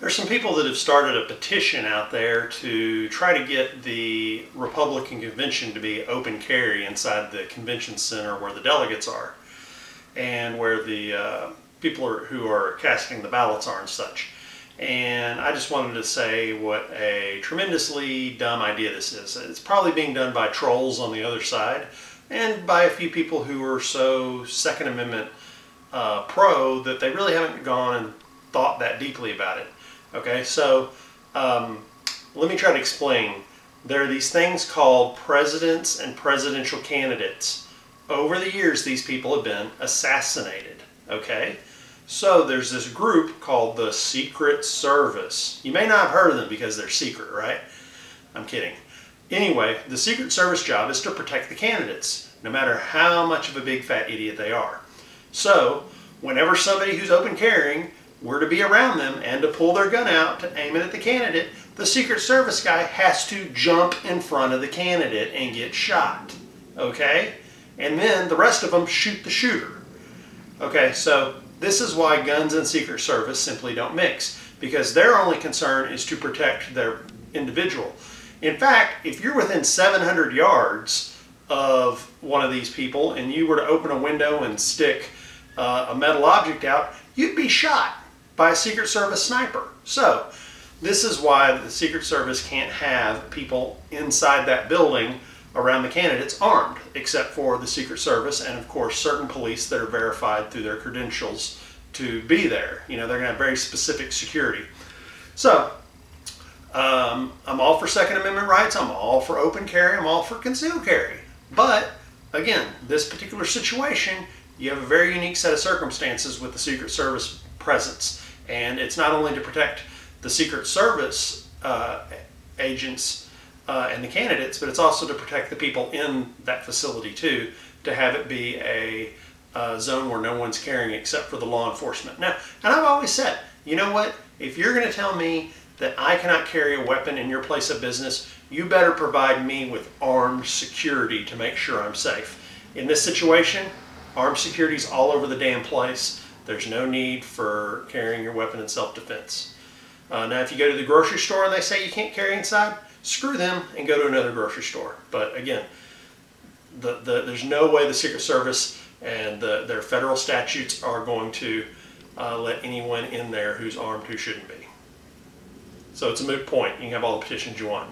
There's some people that have started a petition out there to try to get the Republican convention to be open carry inside the convention center where the delegates are and where the uh, people are, who are casting the ballots are and such. And I just wanted to say what a tremendously dumb idea this is. It's probably being done by trolls on the other side and by a few people who are so Second Amendment uh, pro that they really haven't gone and thought that deeply about it. Okay, so um, let me try to explain. There are these things called presidents and presidential candidates. Over the years, these people have been assassinated. Okay, so there's this group called the Secret Service. You may not have heard of them because they're secret, right? I'm kidding. Anyway, the Secret Service job is to protect the candidates, no matter how much of a big fat idiot they are. So, whenever somebody who's open carrying were to be around them and to pull their gun out to aim it at the candidate, the Secret Service guy has to jump in front of the candidate and get shot. Okay? And then the rest of them shoot the shooter. Okay, so this is why guns and Secret Service simply don't mix because their only concern is to protect their individual. In fact, if you're within 700 yards of one of these people and you were to open a window and stick uh, a metal object out, you'd be shot by a Secret Service sniper. So, this is why the Secret Service can't have people inside that building around the candidates armed, except for the Secret Service and, of course, certain police that are verified through their credentials to be there. You know, they're going to have very specific security. So, um, I'm all for Second Amendment rights. I'm all for open carry. I'm all for concealed carry. But, again, this particular situation, you have a very unique set of circumstances with the Secret Service presence. And it's not only to protect the Secret Service uh, agents uh, and the candidates, but it's also to protect the people in that facility too, to have it be a uh, zone where no one's carrying except for the law enforcement. Now, and I've always said, you know what? If you're going to tell me that I cannot carry a weapon in your place of business, you better provide me with armed security to make sure I'm safe. In this situation, armed security is all over the damn place. There's no need for carrying your weapon in self-defense. Uh, now, if you go to the grocery store and they say you can't carry inside, screw them and go to another grocery store. But again, the, the, there's no way the Secret Service and the, their federal statutes are going to uh, let anyone in there who's armed who shouldn't be. So it's a moot point. You can have all the petitions you want.